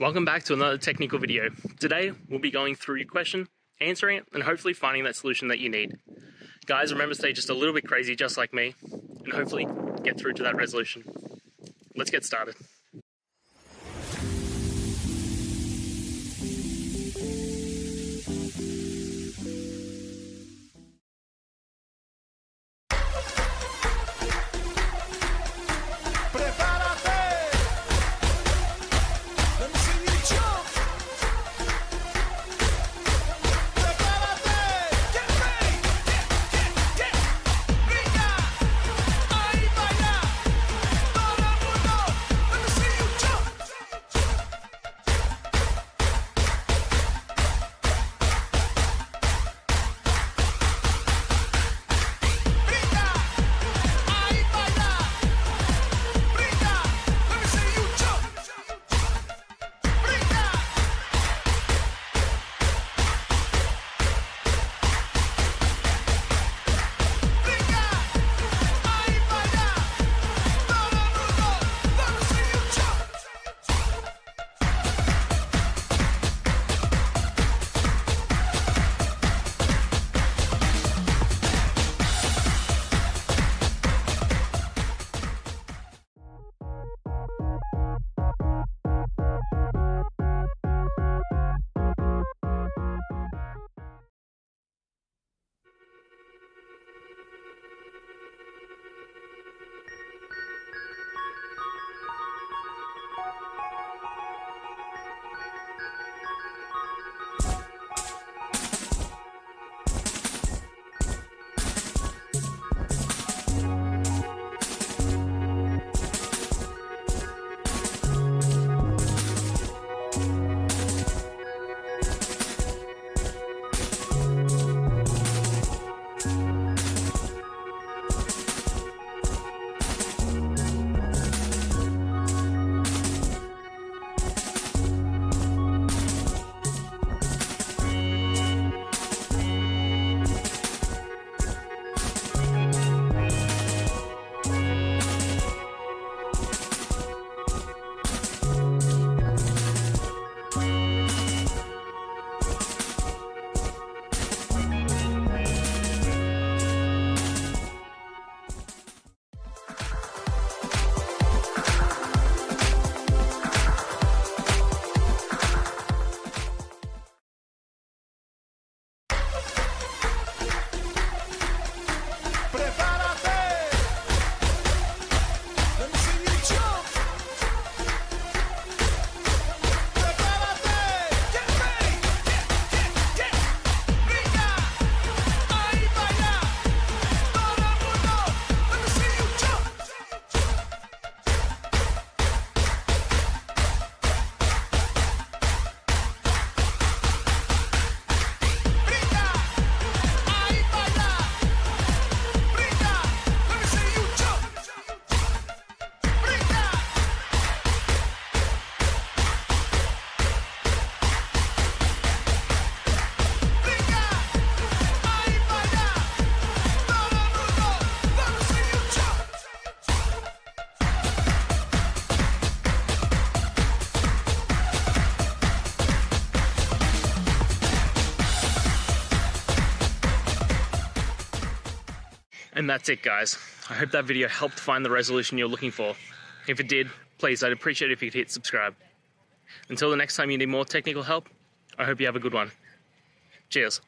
Welcome back to another technical video. Today we'll be going through your question, answering it, and hopefully finding that solution that you need. Guys, remember to stay just a little bit crazy just like me, and hopefully get through to that resolution. Let's get started. And that's it, guys. I hope that video helped find the resolution you're looking for. If it did, please, I'd appreciate it if you could hit subscribe. Until the next time you need more technical help, I hope you have a good one. Cheers.